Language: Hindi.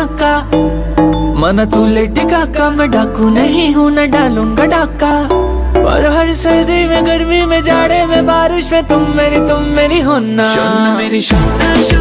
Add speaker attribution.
Speaker 1: नाका मना तू लेटी काका मैं डाकू नहीं हूँ, न डालूँगा डाका। पर हर सर्दी में, गर्मी में, जाड़े में, बारिश में, तुम मेरी तुम मेरी होना मेरी शोना